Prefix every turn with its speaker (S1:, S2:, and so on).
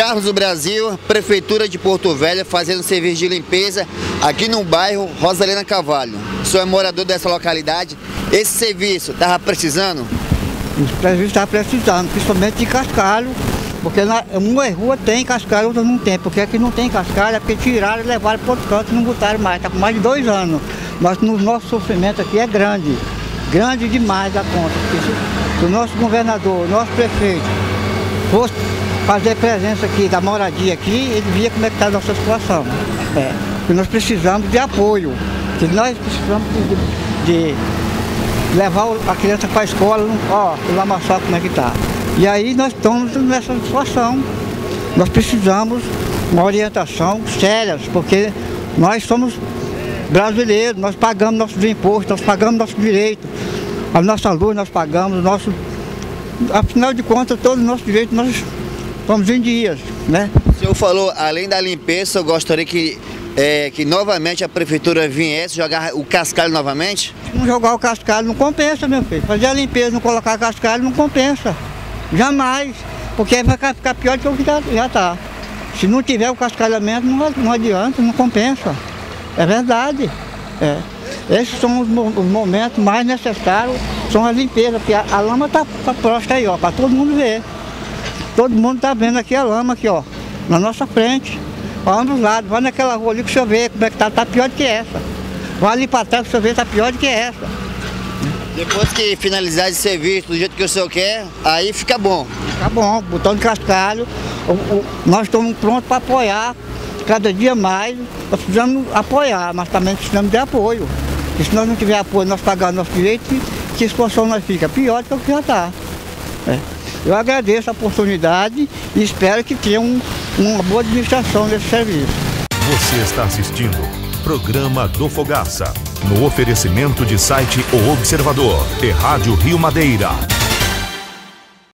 S1: Carlos do Brasil, Prefeitura de Porto Velho, fazendo serviço de limpeza aqui no bairro Rosalina Cavalho. O senhor é morador dessa localidade. Esse serviço estava precisando?
S2: O serviço estava precisando, principalmente de cascalho, porque na, uma rua tem cascalho, outra não tem. Porque aqui não tem cascalho, é porque tiraram e levaram para outro canto e não botaram mais. Está com mais de dois anos. Mas no nosso sofrimento aqui é grande. Grande demais a conta. Se o nosso governador, o nosso prefeito, fosse fazer presença aqui da moradia aqui, ele via como é que está a nossa situação. É, porque nós precisamos de apoio, que nós precisamos de, de levar a criança para a escola, ó, lá Lamaçó como é que está. E aí nós estamos nessa situação. Nós precisamos uma orientação séria, porque nós somos brasileiros, nós pagamos nossos impostos, nós pagamos nossos direitos, a nossa luz nós pagamos, nosso. Afinal de contas, todos os nossos direitos nós Vamos em dias, né?
S1: O senhor falou, além da limpeza, eu gostaria que, é, que novamente a prefeitura viesse jogar o cascalho novamente?
S2: Não jogar o cascalho não compensa, meu filho. Fazer a limpeza, não colocar cascalho não compensa. Jamais. Porque vai ficar pior do que já está. Se não tiver o cascalhamento, não, não adianta, não compensa. É verdade. É. Esses são os, os, momentos mais necessários, são a limpeza, porque a, a lama está tá próxima aí, ó, para todo mundo ver. Todo mundo está vendo aqui a lama aqui, ó, na nossa frente. Ó, ambos lados. Vai naquela rua ali que o senhor vê como é que tá, tá pior do que essa. Vai ali para trás que o senhor vê, tá pior do que essa.
S1: Depois que finalizar esse serviço do jeito que o senhor quer, aí fica bom.
S2: Fica bom, botão de cascalho. O, o, nós estamos prontos para apoiar cada dia mais. Nós precisamos apoiar, mas também precisamos de apoio. Porque se nós não tiver apoio, nós pagamos nosso direito, que situação nós fica pior do que o que já está. É. Eu agradeço a oportunidade e espero que tenha um, uma boa administração desse serviço.
S3: Você está assistindo Programa do Fogaça, no oferecimento de site O Observador e Rádio Rio Madeira.